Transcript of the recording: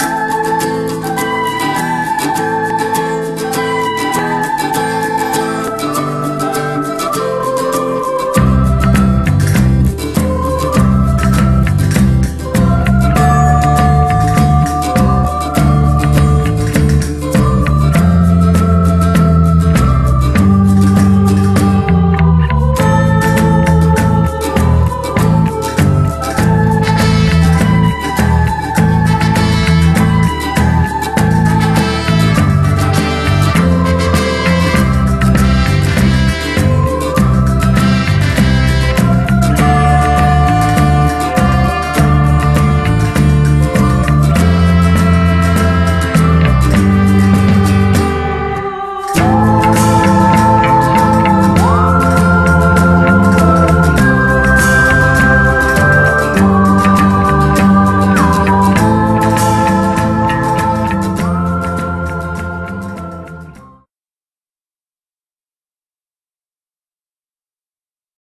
Woo!